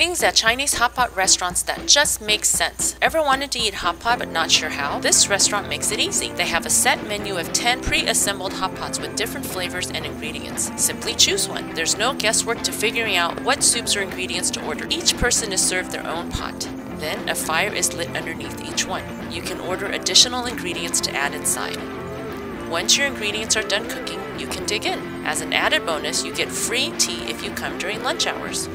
Things at Chinese hot pot restaurants that just make sense. Ever wanted to eat hot pot but not sure how? This restaurant makes it easy. They have a set menu of 10 pre-assembled hot pots with different flavors and ingredients. Simply choose one. There's no guesswork to figuring out what soups or ingredients to order. Each person is served their own pot. Then a fire is lit underneath each one. You can order additional ingredients to add inside. Once your ingredients are done cooking, you can dig in. As an added bonus, you get free tea if you come during lunch hours.